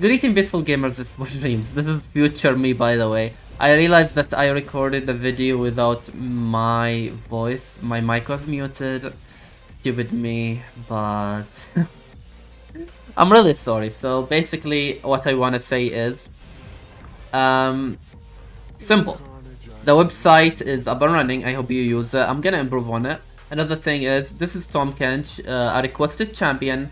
Greeting beautiful gamers, this is Dreams. This is future me, by the way. I realized that I recorded the video without my voice. My mic was muted. Stupid me, but... I'm really sorry. So basically, what I want to say is... Um, simple. The website is up and running. I hope you use it. I'm gonna improve on it. Another thing is, this is Tahm Kench, uh, a requested champion.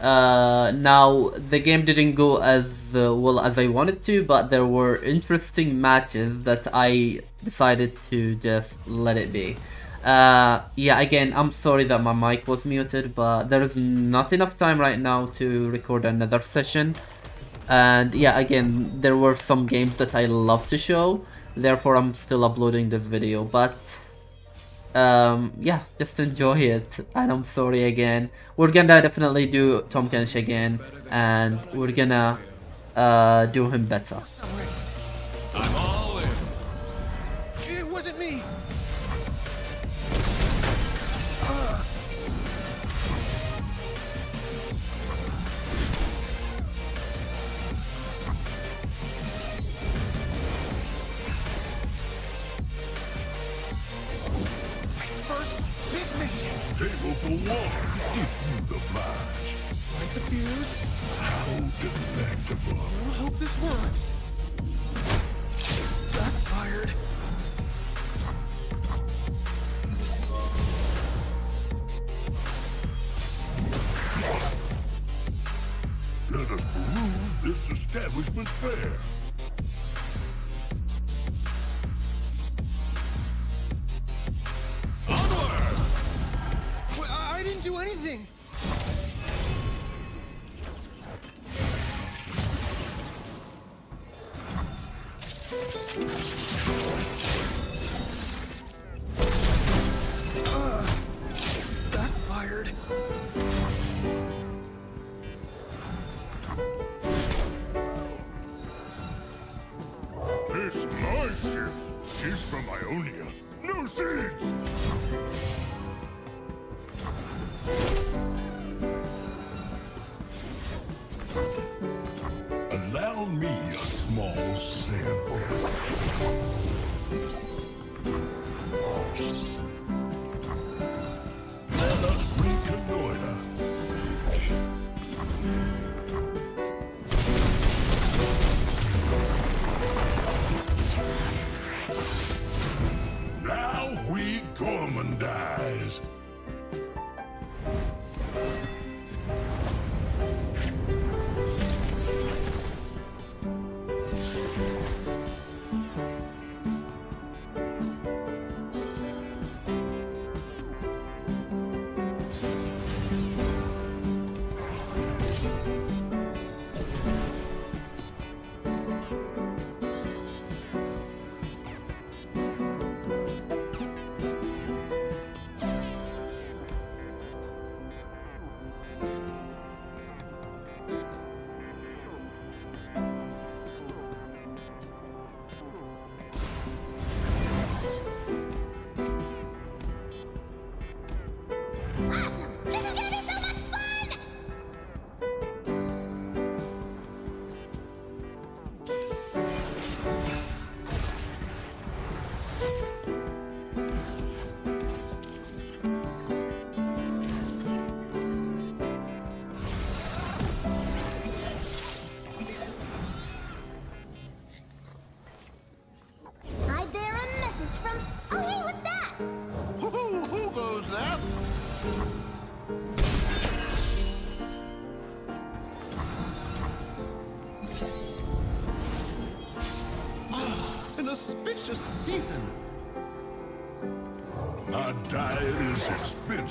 Uh, now, the game didn't go as uh, well as I wanted to, but there were interesting matches that I decided to just let it be. Uh, yeah, again, I'm sorry that my mic was muted, but there is not enough time right now to record another session. And yeah, again, there were some games that I love to show, therefore I'm still uploading this video, but um, yeah, just enjoy it. And I'm sorry again. We're gonna definitely do Tahm Kench again, and we're gonna uh, do him better. This establishment fair. Onward! I I didn't do anything.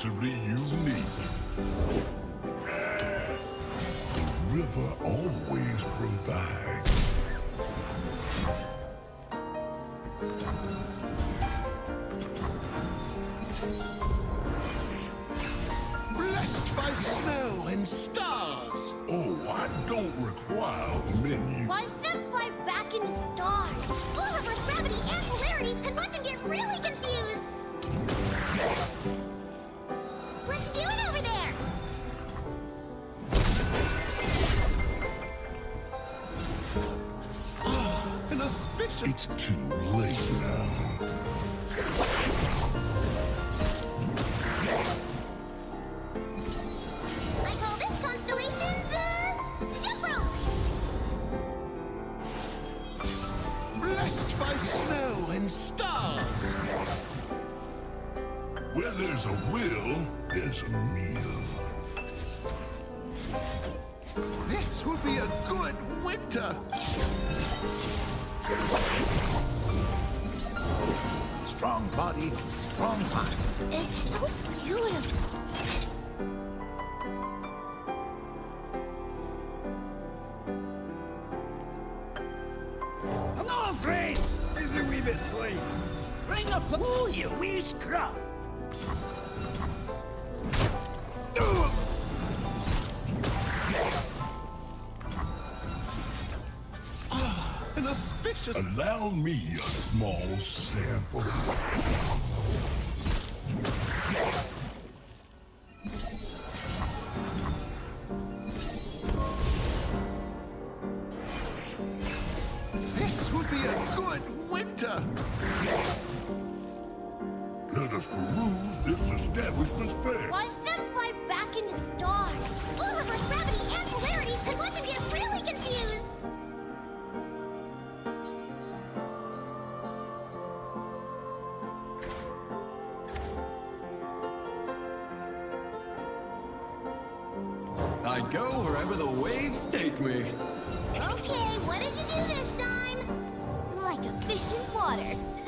Expensively unique. Allow me a small sample. Let us peruse this establishment's fair. go wherever the waves take me. Okay, what did you do this time? Like a fish in water.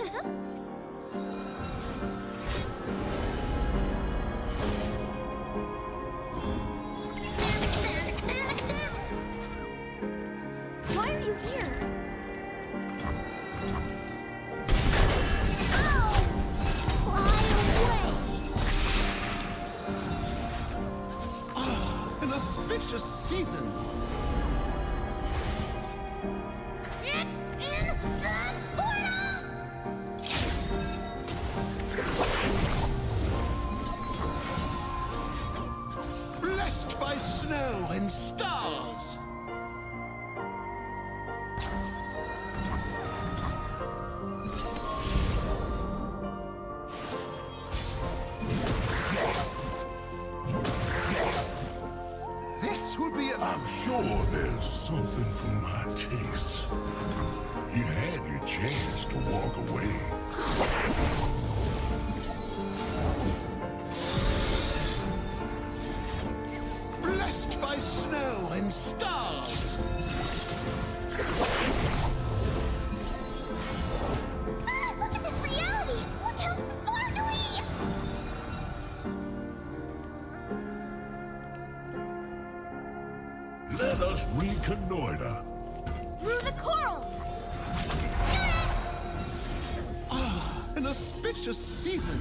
auspicious season.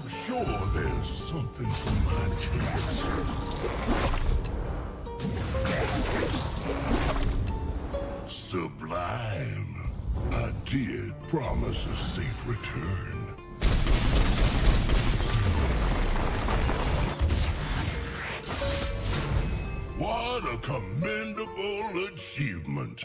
I'm sure there's something for my taste. Sublime. I did promise a safe return. What a commendable achievement!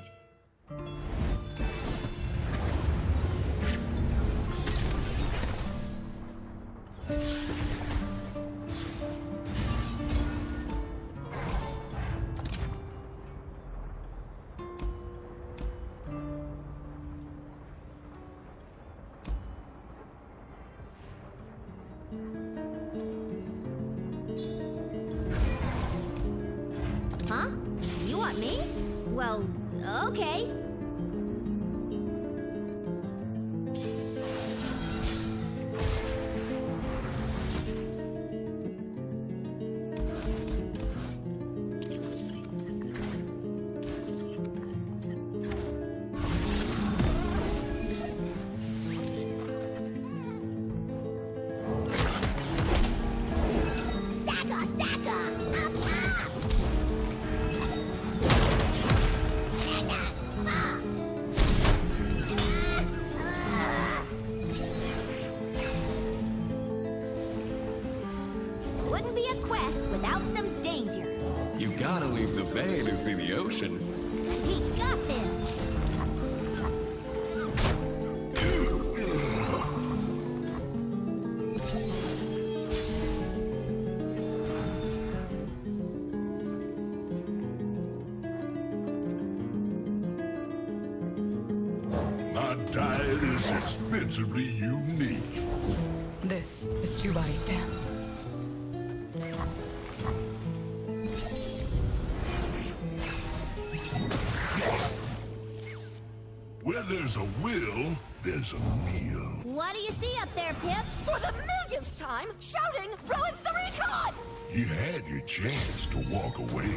There's a will, there's a meal. What do you see up there, Pip? For the millionth time, shouting ruins the recon! You had your chance to walk away.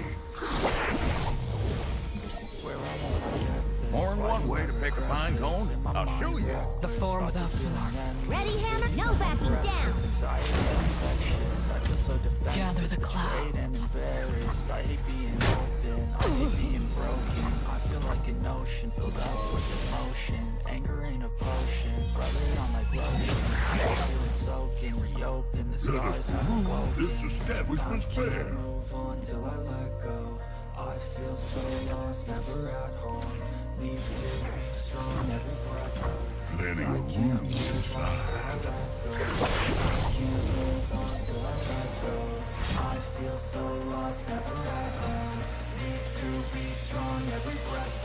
More than one way to pick a pine cone. I'll show you. The form without form. Ready, Hammer? No backing down! Let us prove this establishment fair. Move on till I let go. I feel so lost, never at home. Need to be strong, every breath. hold. Plenty of room inside. Can't move on till I let go. I feel so lost, never at home. Need to be strong, every breath.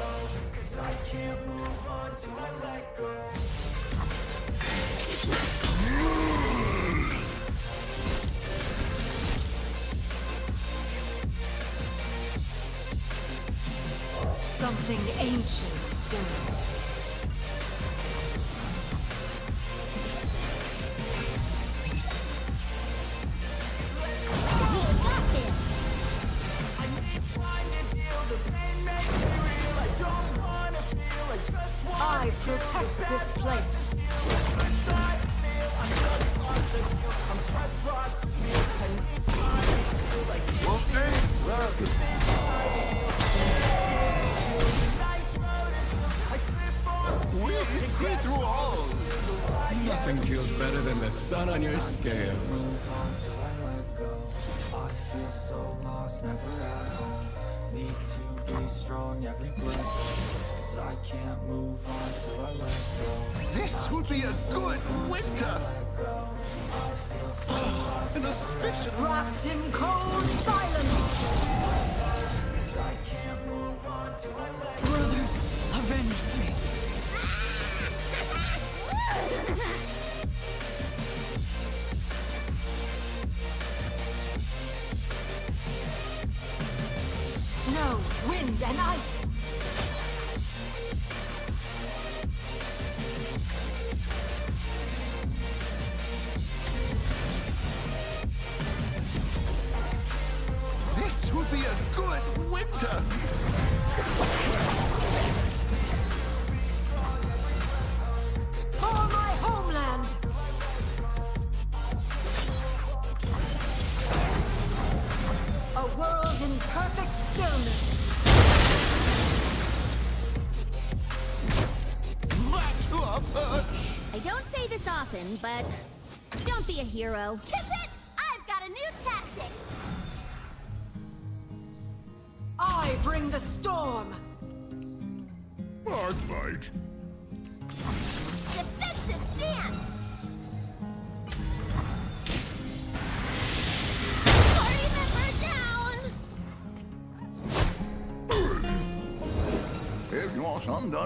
Cause I can't move on till I let go. Something ancient stirs.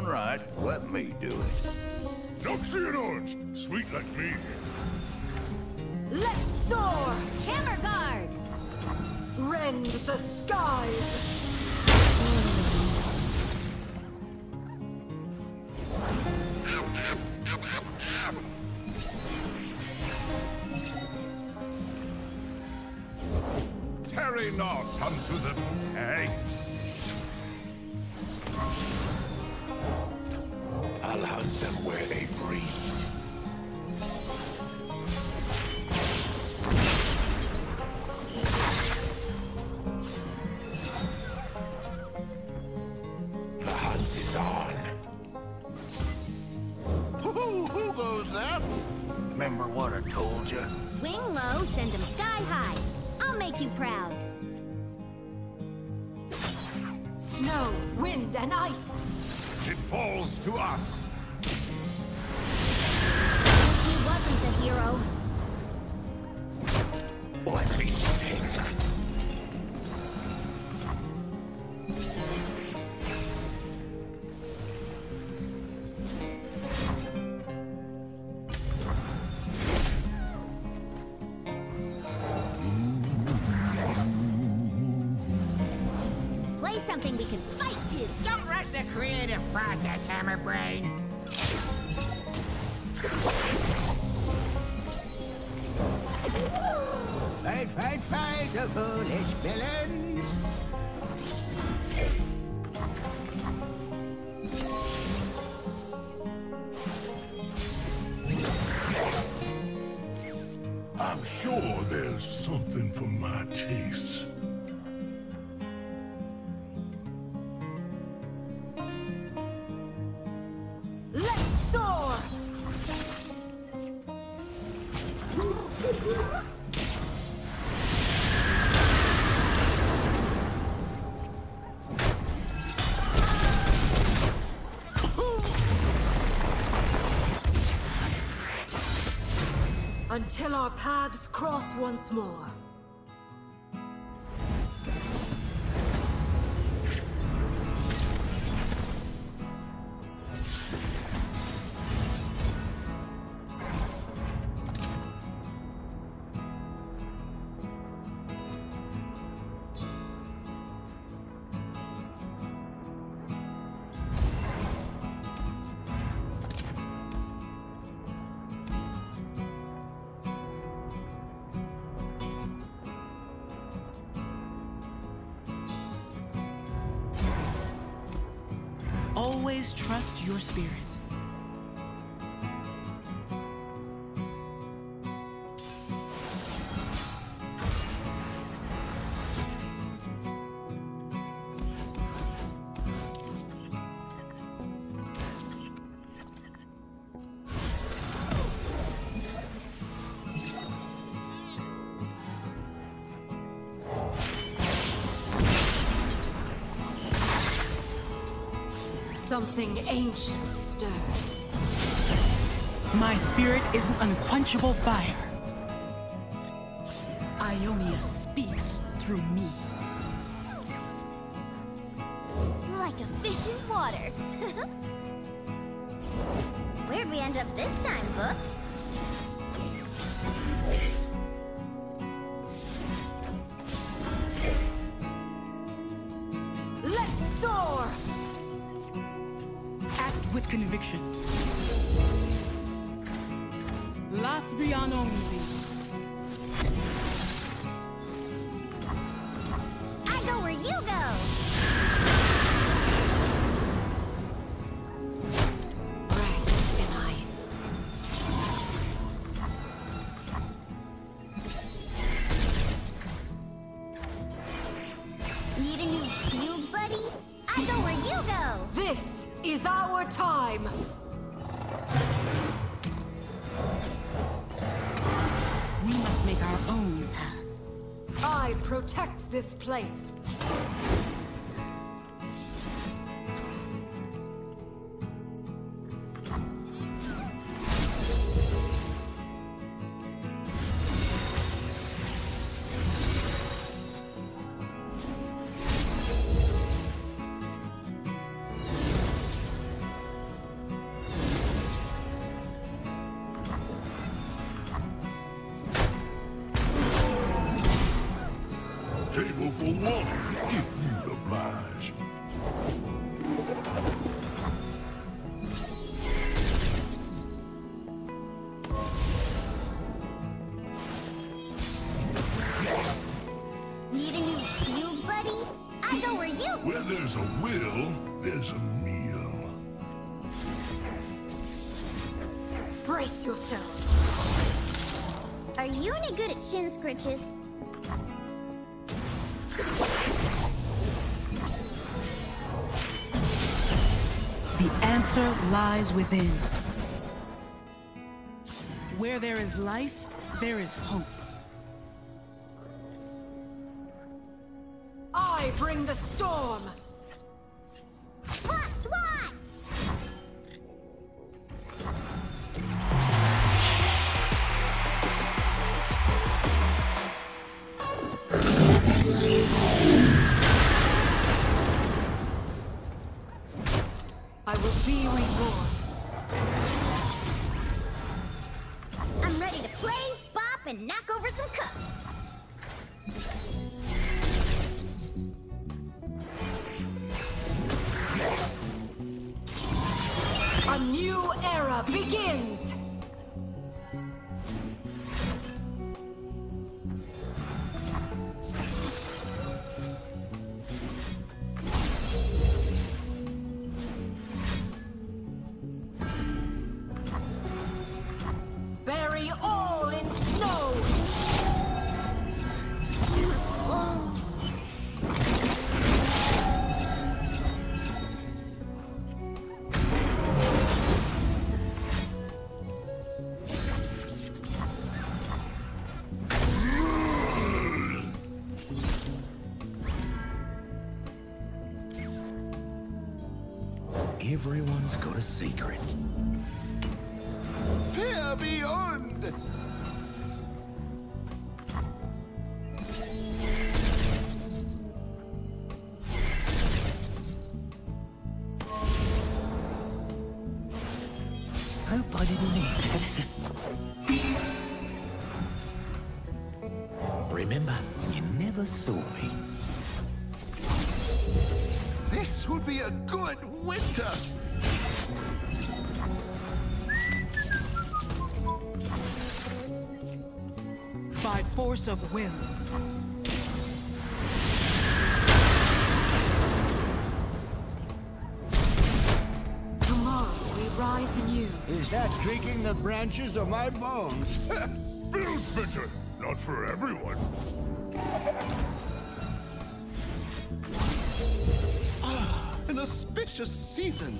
Done right, let me do it. Noxie and Orange, sweet like me. process, hammer brain. Fight, fight, fight the foolish villain! Till our paths cross once more. Something ancient stirs. My spirit is an unquenchable fire. place. There's a will, there's a meal. Brace yourselves. Are you any good at chin scritches? The answer lies within. Where there is life, there is hope. Hope I didn't need it. Remember, you never saw me. This would be a good winter! By force of will. Is that creaking the branches of my bones? Feels bitter, not for everyone. Ah, an auspicious season.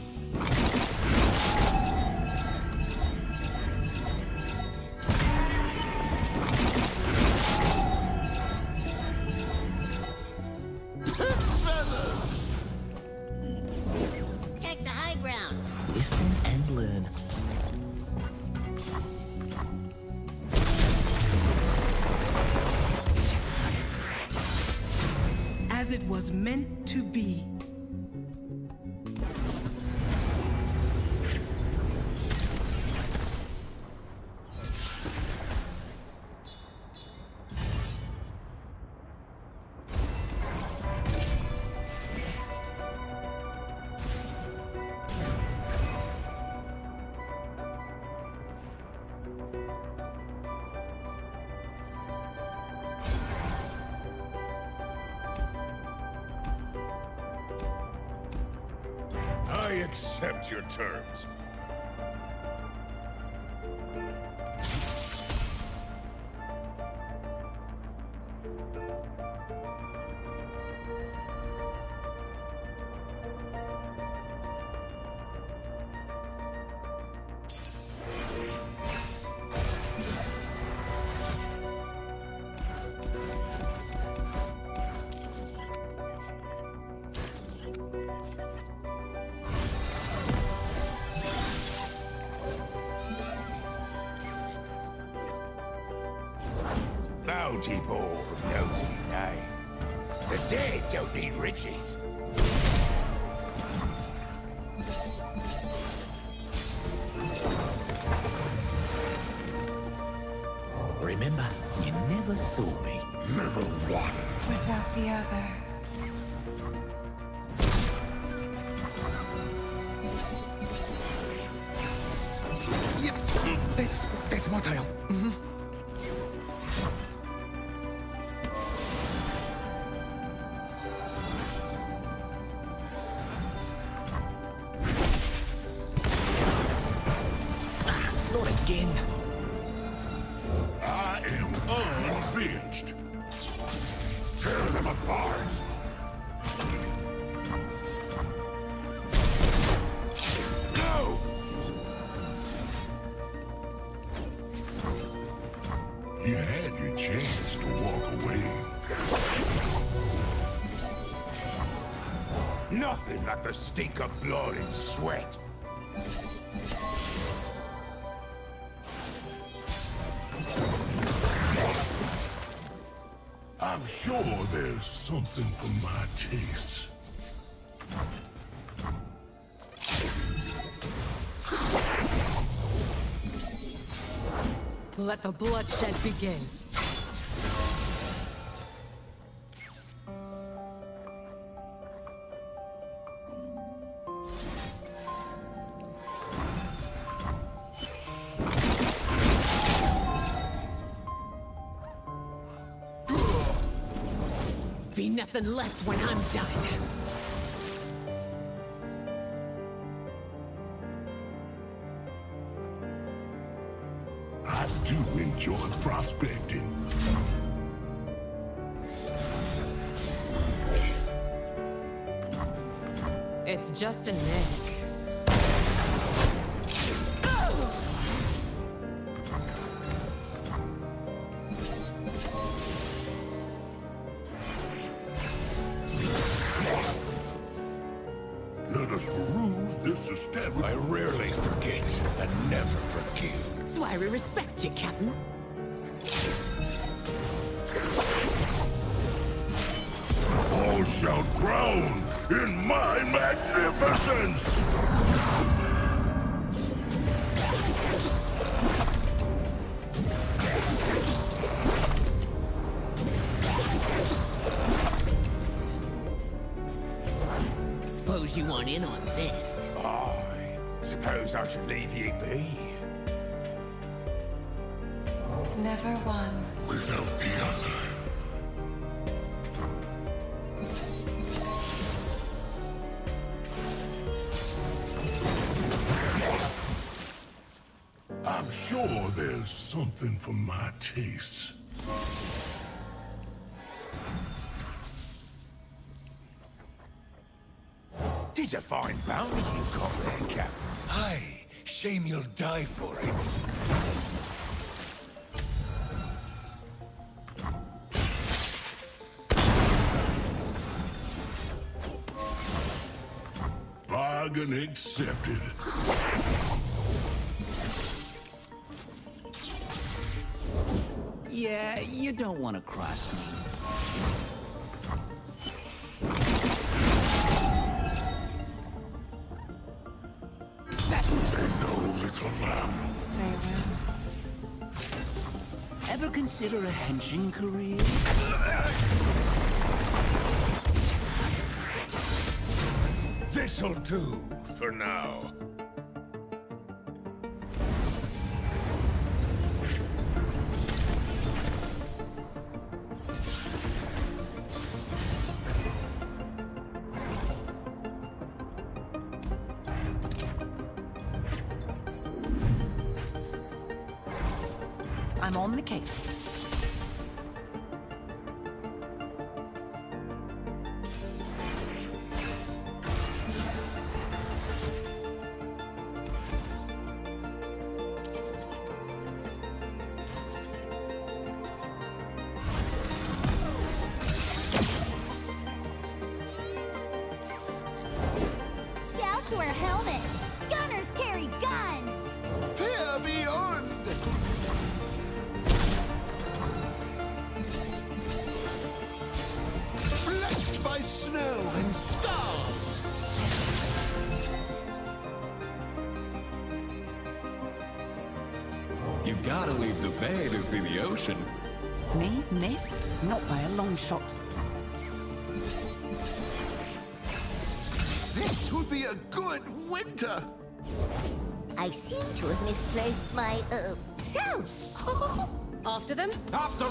Accept your terms. Bounty Board knows me name. The dead don't need riches. Stink of blood and sweat. I'm sure there's something for my tastes. Let the bloodshed begin. Be nothing left when I'm done. I do enjoy prospecting. It's just a nick. All shall drown in my magnificence! Suppose you want in on this. I suppose I should leave ye something for my tastes. Tis a fine bounty you've got there, Cap. Aye, shame you'll die for it. Bargain accepted. Don't want to cross me. They little lamb. Ever consider a henching career? This'll do for now. After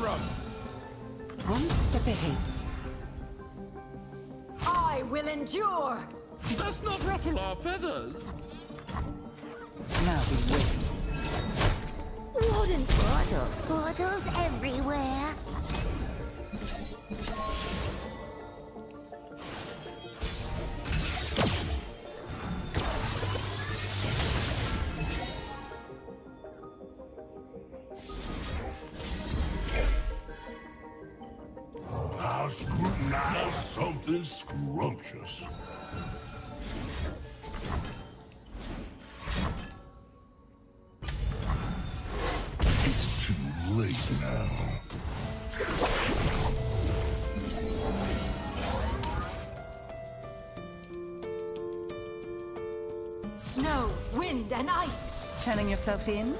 something scrumptious. It's too late now. Snow, wind, and ice. Turning yourself in?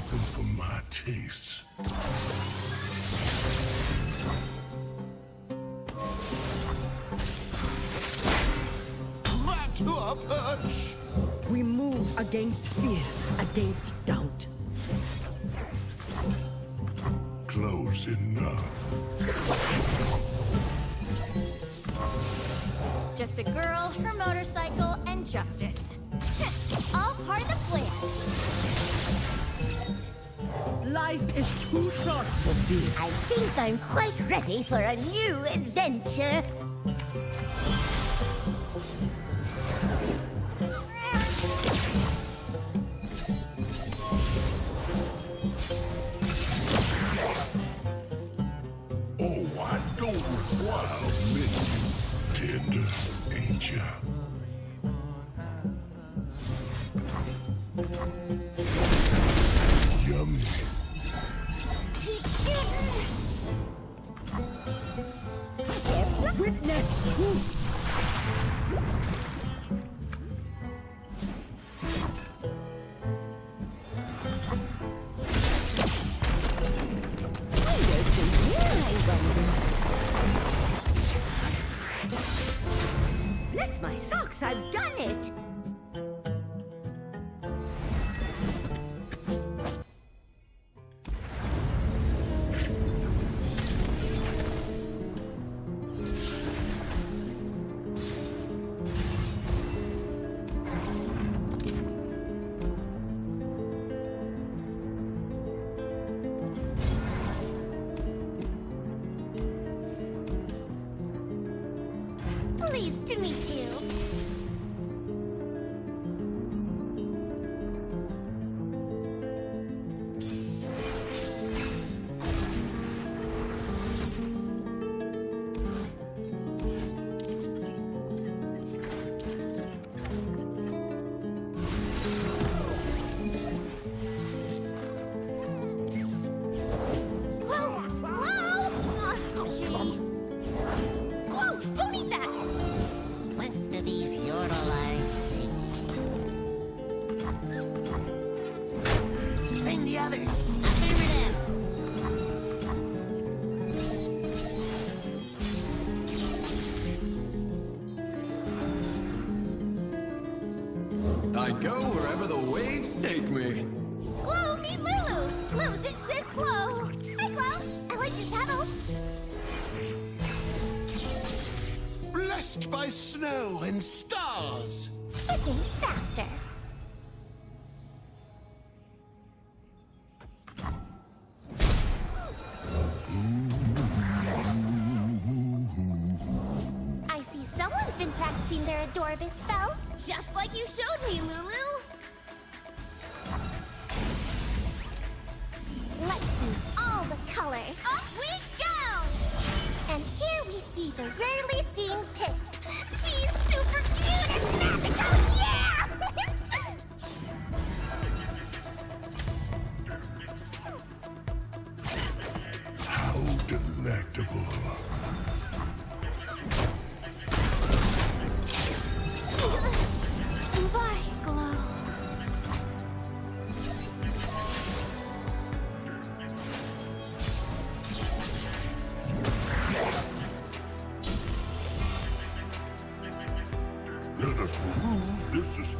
something for my tastes. Back to our perch! We move against fear, against doubt. Close enough. Just a girl, her motorcycle, and justice. life is too short for me. I think I'm quite ready for a new adventure. Pleased to meet you.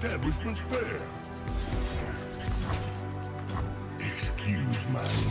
establishment's fair. Excuse my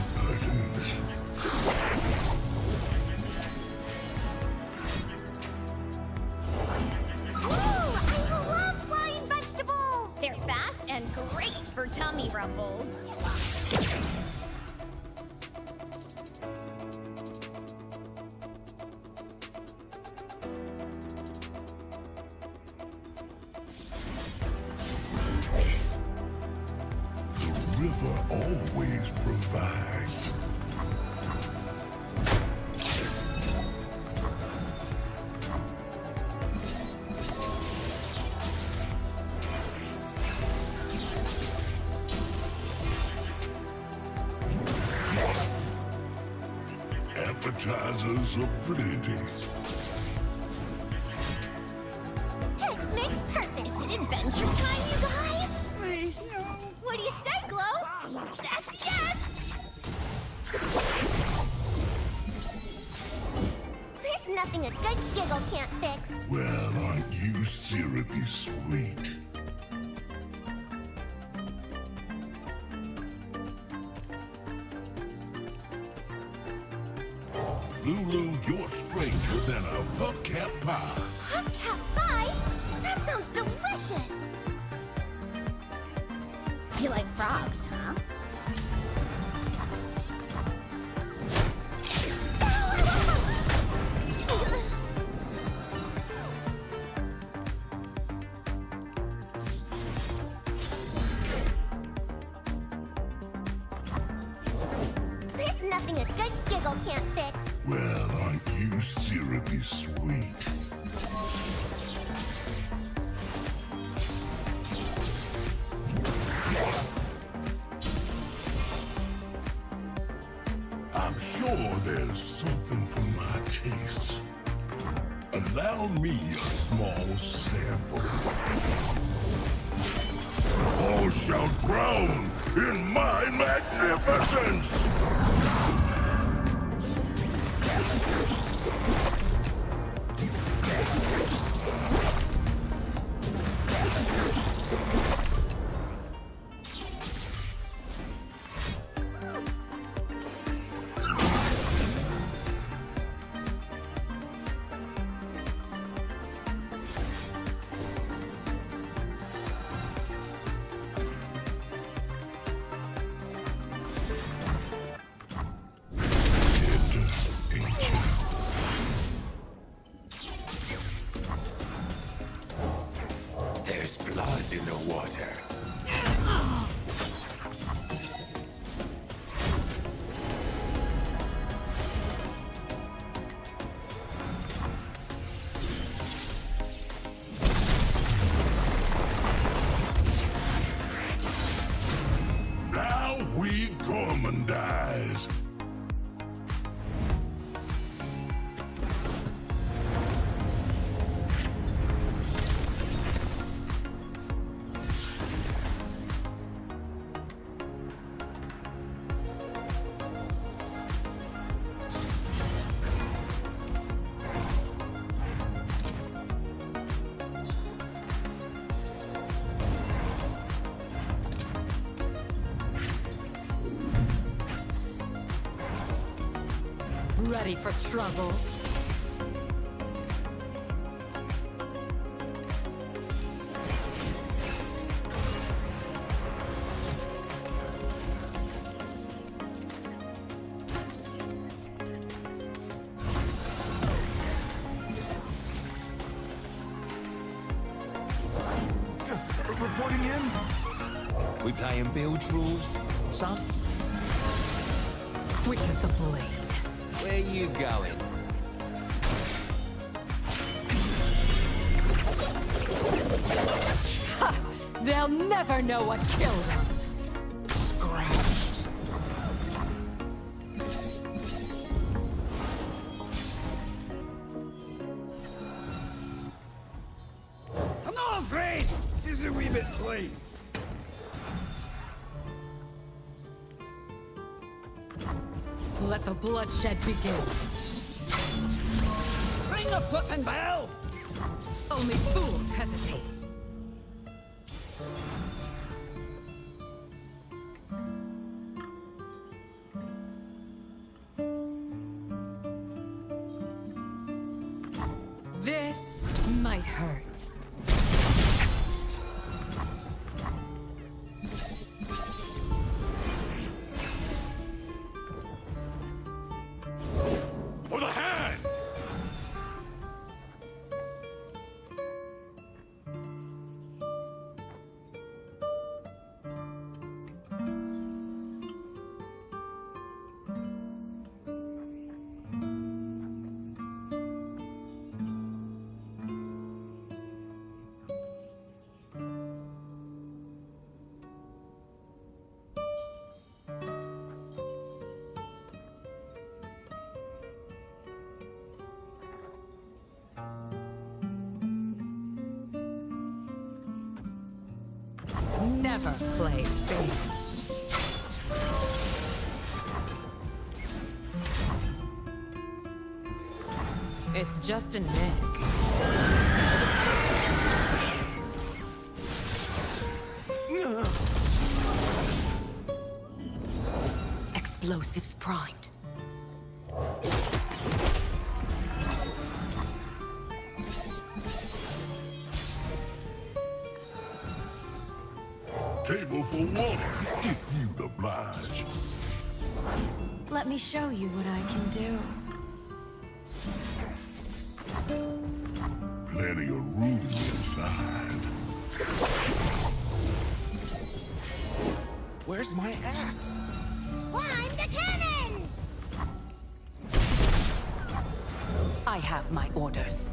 of predating. me a small sample. All shall drown in my magnificence! We playing bilge rules, son? Quick as a blade. Where are you going? Ha! They'll never know what killed them. Never play. It's just a nick. Explosives primed. Table for one, if you'd oblige. Let me show you what I can do. Plenty of room inside. Where's my axe? Climb the cannons! I have my orders.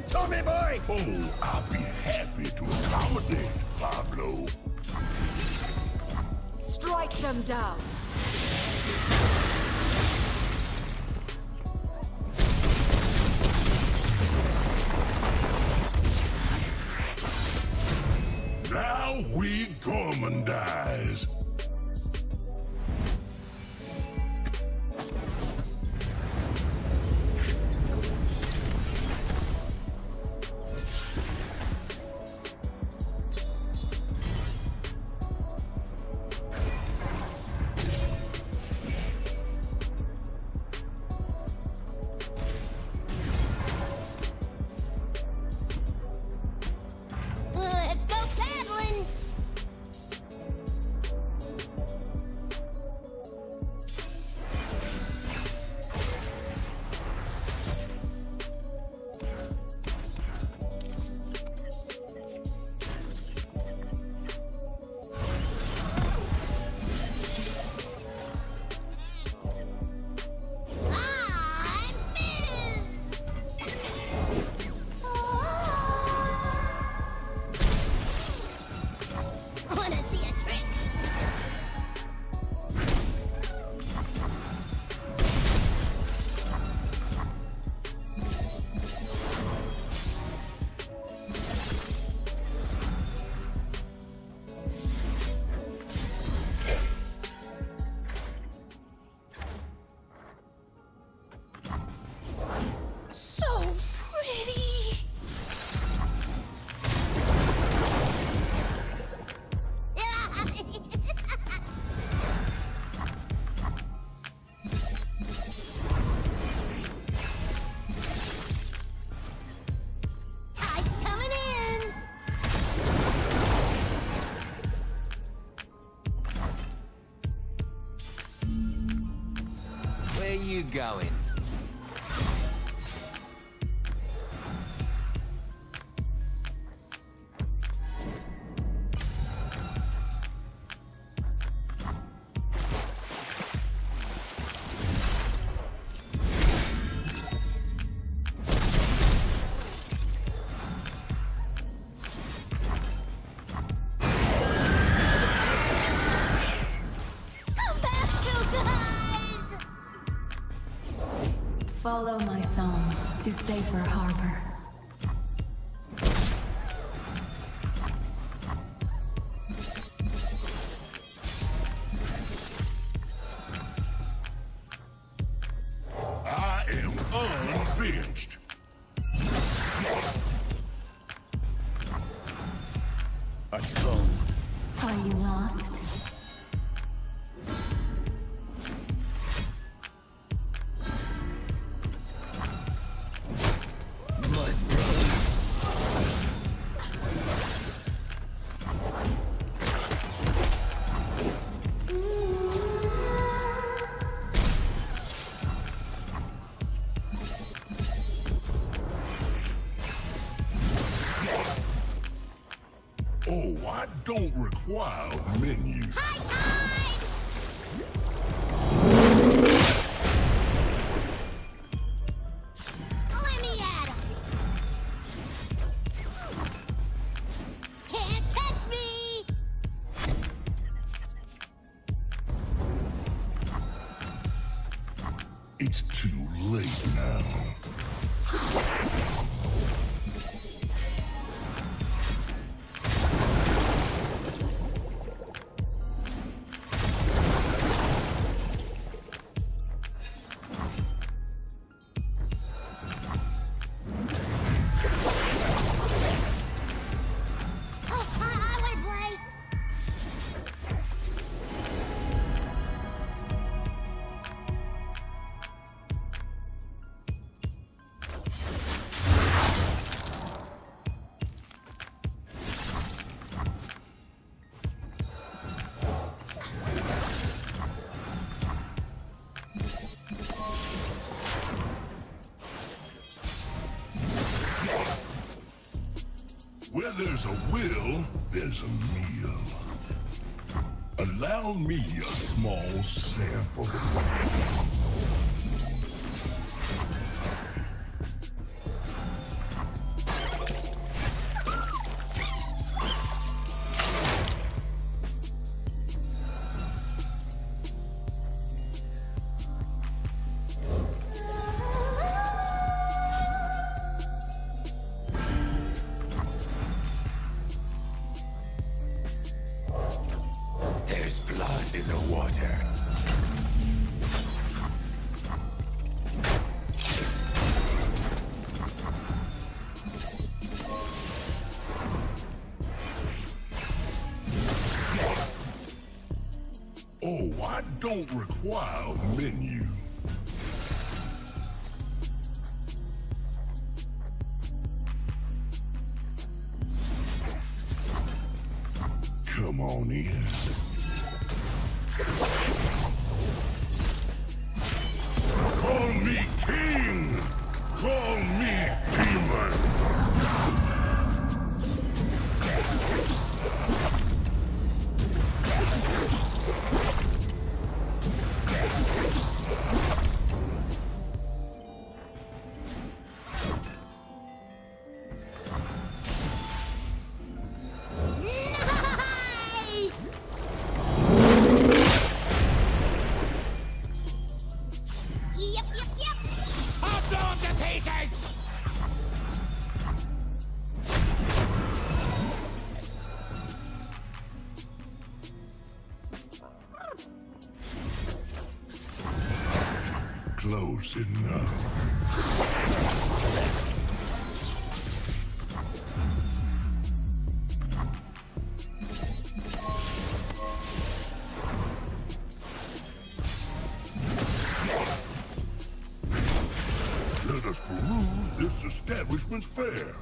Put me boy! Oh, I'll be happy to accommodate, Pablo. Strike them down! Now we gormandize. you going? Follow my song to safer harbor. don't require many. there's a will, there's a meal. Allow me a small sample. establishment's fair.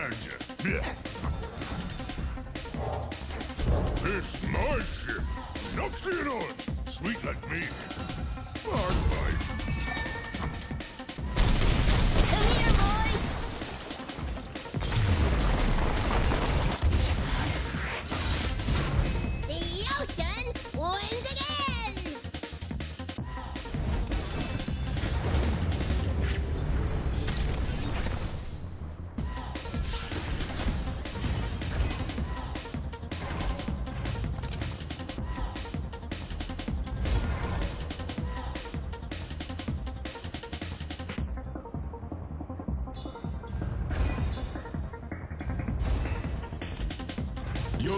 Avengers.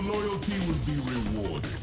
loyalty will be rewarded.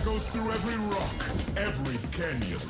echoes through every rock, every canyon.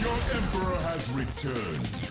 Your Emperor has returned.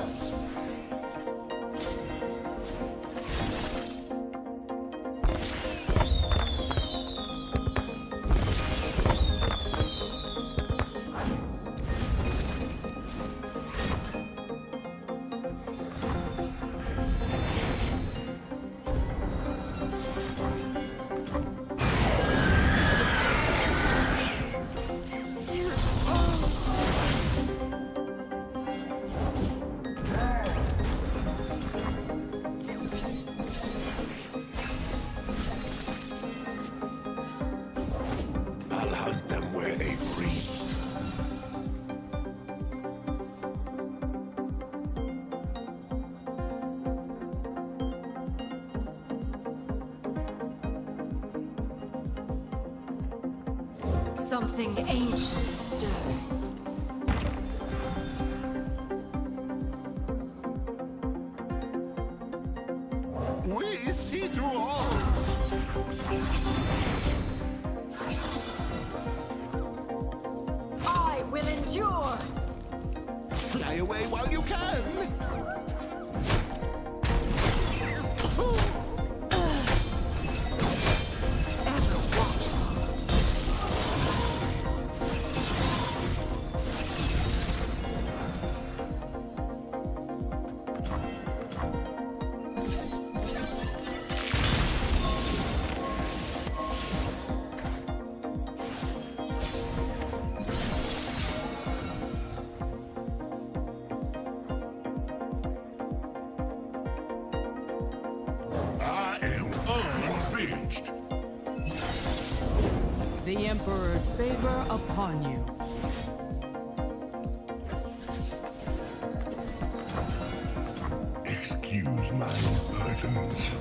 With Something ancient unabashed. The Emperor's favor upon you. Excuse my impertinence.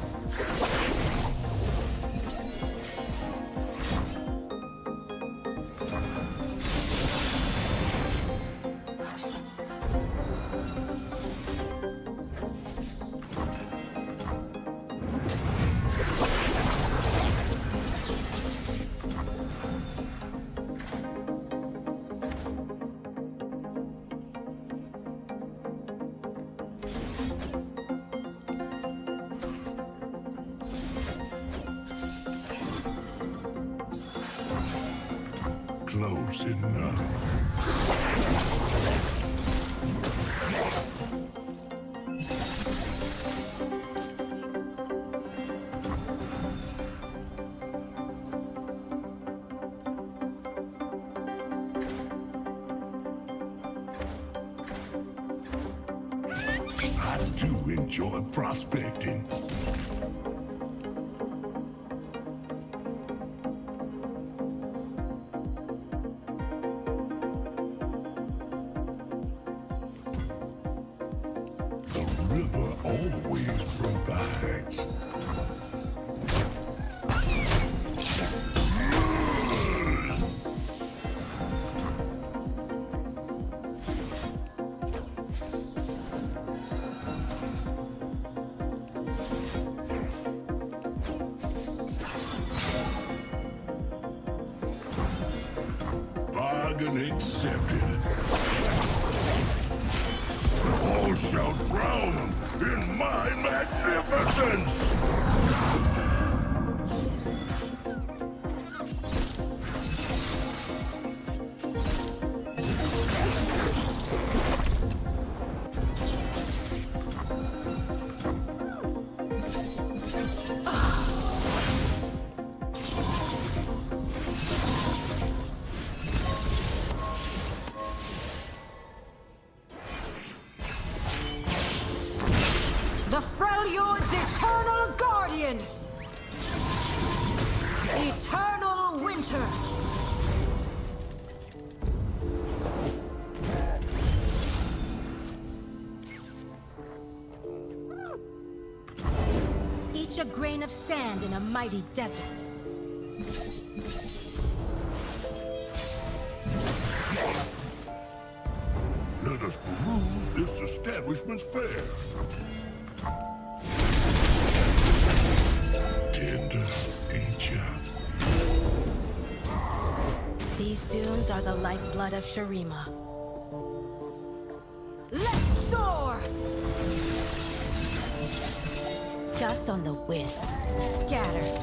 Sand in a mighty desert. Let us peruse this establishment's fare. Tender, ain't? These dunes are the lifeblood of Shurima. Winds. Scatter.